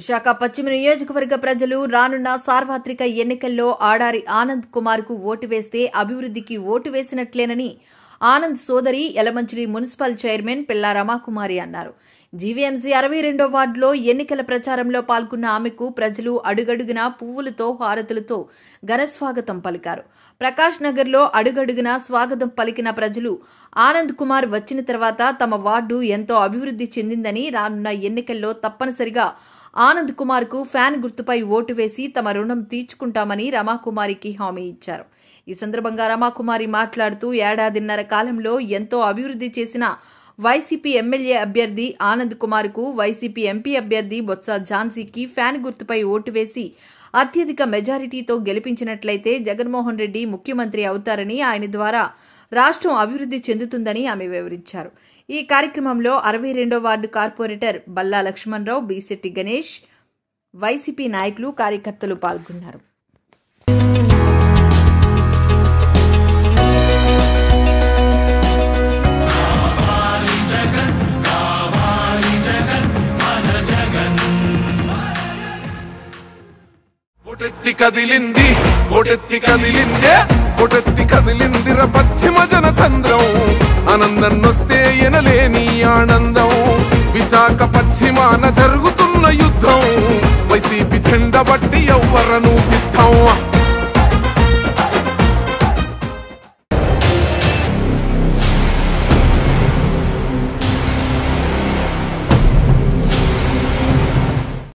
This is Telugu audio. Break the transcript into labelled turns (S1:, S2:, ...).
S1: విశాఖ పశ్చిమ నియోజకవర్గ ప్రజలు రానున్న సార్వత్రిక ఎన్నికల్లో ఆడారి ఆనంద్ కుమార్కు ఓటు వేస్తే అభివృద్ధికి ఓటు వేసినట్లేనని ఆనంద్ సోదరి యలమంచిలి మున్సిపల్ చైర్మన్ పిల్లా రమాకుమారి అన్నారు. జీవీఎంసీ అరవై రెండో వార్డులో ఎన్నికల ప్రచారంలో పాల్గొన్న ఆమెకు ప్రజలు అడుగడుగునా పువ్వులతో హారతులతో ఘనస్వాగతం పలికారు. ప్రకాష్ నగర్లో అడుగడుగునా స్వాగతం పలికిన ప్రజలు ఆనంద్ కుమార్ వచ్చిన తర్వాత తమ వార్డు ఎంతో అభివృద్ధి చెందిందని రానున్న ఎన్నికల్లో తప్పనిసరిగా ఆనంద్ కుమార్కు ఫ్యాన్ గుర్తుపై ఓటు వేసి తమ రుణం తీర్చుకుంటామని రమాకుమారికి హామీ ఇచ్చారు. ఈ సందర్భంగా రమాకుమారి మాట్లాడుతూ ఏడాదిన్నర కాలంలో ఎంతో అభివృద్ధి చేసిన వైసీపీ ఎమ్మెల్యే అభ్యర్థి ఆనంద్ కుమార్కు వైసీపీ ఎంపీ అభ్యర్థి బొత్స ఝాన్సీకి ఫ్యాన్ గుర్తుపై ఓటు వేసి అత్యధిక మెజారిటీతో గెలిపించినట్లయితే జగన్మోహన్ రెడ్డి ముఖ్యమంత్రి అవుతారని ఆయన ద్వారా రాష్ట్రం అభివృద్ధి చెందుతుందని ఆమె వివరించారు. ఈ కార్యక్రమంలో అరవై రెండో ward corporator Balla Lakshmanarao Beesetti Ganesh YCP నాయకులు కార్యకర్తలు పాల్గొన్నారు.
S2: ఒటెత్తి కదిలింది ఒటెత్తి కదిలిందే ఒటెత్తి కదిలిందిర పశ్చిమ జన సంద్రం ఆనందం వస్తే ఎనలేని ఆనందం. విశాఖ పశ్చిమాన జరుగుతున్న యుద్ధం.